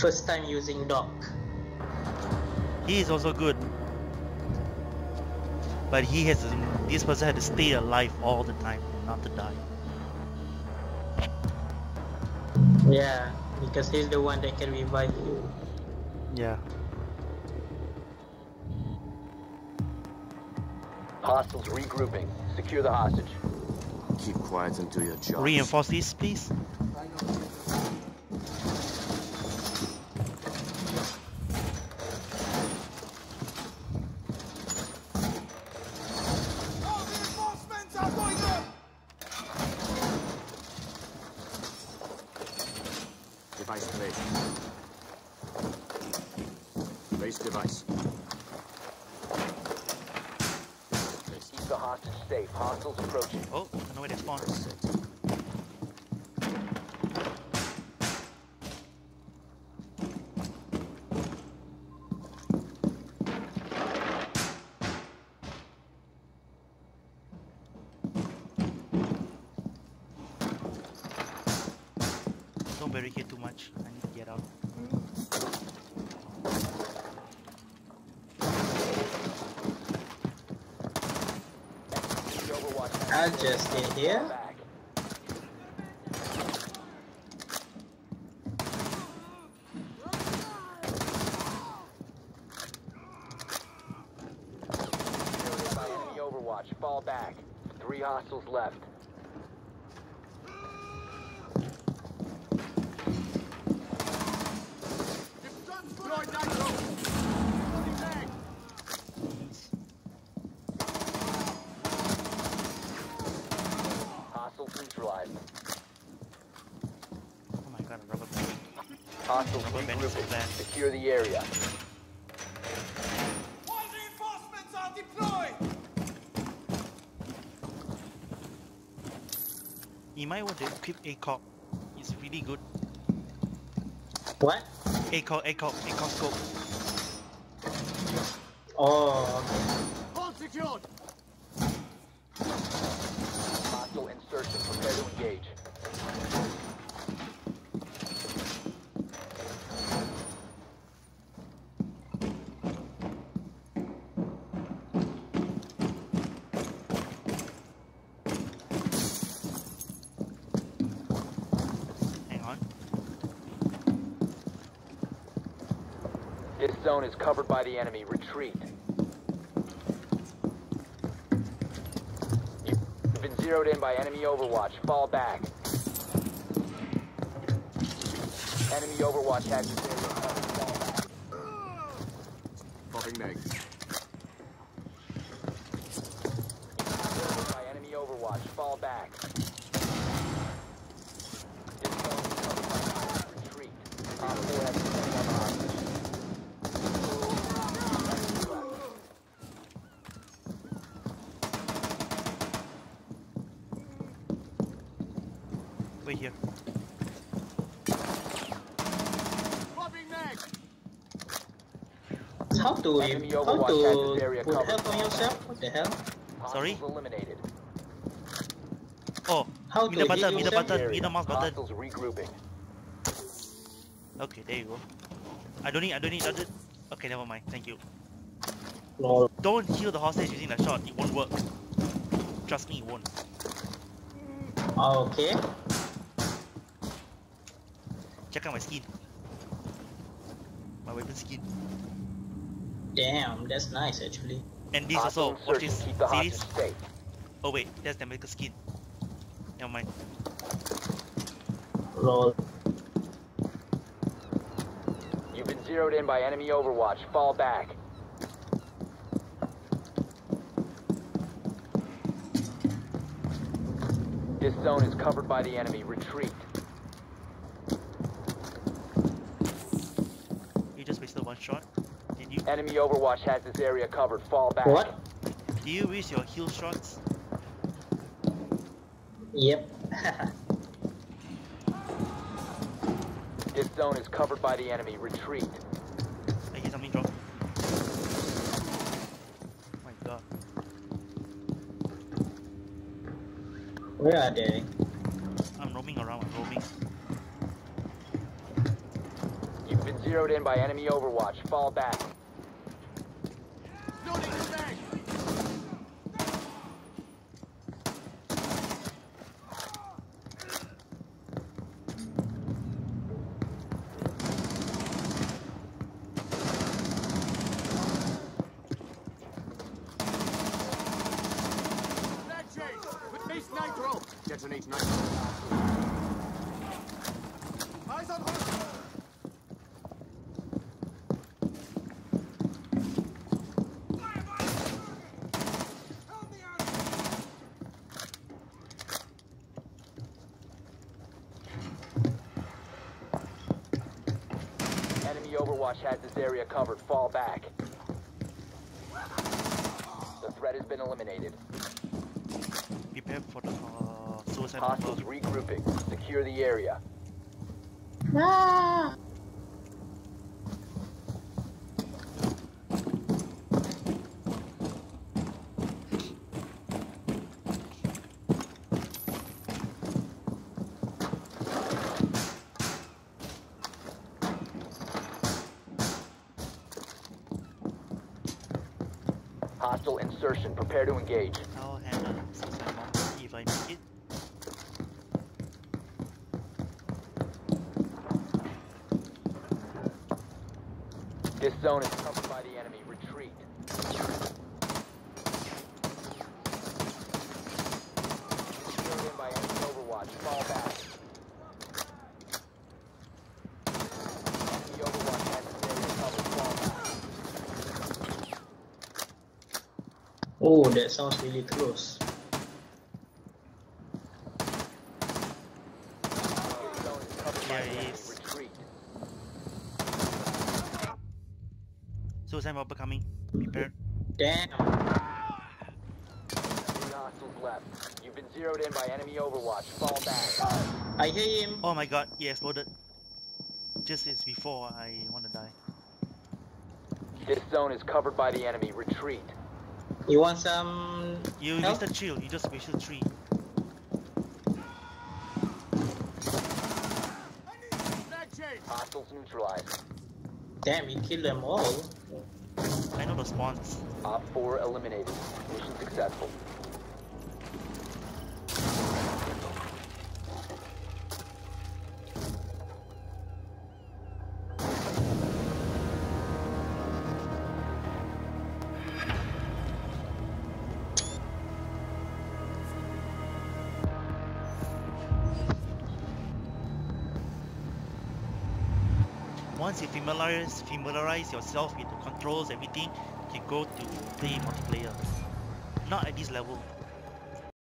First time using Doc. He is also good. But he has this person had to stay alive all the time and not to die. Yeah, because he's the one that can revive you. Yeah. Hostiles regrouping. Secure the hostage. Keep quiet and do your job. Reinforce this, please. Device placed. Raise device. Keep the hostage safe. Hostiles approaching. Oh, I know where they spawn. Barricade too much. I need to get out. The Overwatch has I'll just stay here. back. Surrounded by enemy Overwatch. Fall back. Three hostiles left. Hostiles neutralized. Oh my god, a rubber band. Hostiles Rubber band regrouping. Secure the area. All reinforcements are deployed! You might want to equip ACOG. It's really good. What? ACOG, ACOG, ACOG scope. Oh, okay. Hold secured! Hostile insertion. Prepare to engage. Hang on. This zone is covered by the enemy. Retreat. You've been zeroed in by enemy Overwatch. Fall back. Enemy Overwatch has this area covered. Fall back. Popping meg. Zeroed in by enemy Overwatch. Fall back. This zone is covered by the enemy. Retreat. Op 4 has been on the hostage. Wait here. How to Enemy how Overwatch to put covered. help on yourself? What the hell? Sorry? Hostiles eliminated. Oh, How middle to heal button, middle yourself? button, Area. middle mouse button. Regrouping. Okay, there you go. I don't need, I don't need, I don't... Okay, never mind. Thank you. No. Don't heal the hostage using that shot. It won't work. Trust me, it won't. Ah, okay. Check out my skin. My weapon skin. Damn, that's nice actually. And this Hostile also. Watch this. Keep the See this? Oh wait, that's the medical skin. Never mind. Lol. You've been zeroed in by enemy Overwatch. Fall back. This zone is covered by the enemy. Retreat. You just wasted one shot. Did you? Enemy Overwatch has this area covered. Fall back. What? Do you waste your heal shots? Yep. This zone is covered by the enemy. Retreat. I hear something drop. Oh my god. Where are they? I'm roaming around, I'm roaming. You've been zeroed in by enemy overwatch. Fall back. Base nitro. Eyes on hostile. Enemy overwatch has this area covered. Fall back. The threat has been eliminated. Prepare for the uh, suicide Hostiles regrouping. Secure the area. Ah! Hostile insertion. Prepare to engage. I'll if I make it. This zone is covered by the enemy. Retreat. Zeroed in by enemy overwatch. Fall back. Enemy overwatch has this area covered. Fall back. Oh, that sounds really close. This zone is covered by Yeah, the it enemy. is. Retreat. Suicide bomber coming. Prepare. Damn. Left. You've been zeroed in by enemy overwatch. Fall back. I hear him. Oh my god, he exploded. Just as before I want to die. This zone is covered by the enemy. Retreat. You want some You help? wasted shield, you just wasted three. Mag change. Hostiles neutralized. Damn, you killed them all. I know the spawns. Op 4 eliminated. Mission successful. Once you familiarize, familiarize yourself with the controls, everything, you can go to play multiplayer. Not at this level.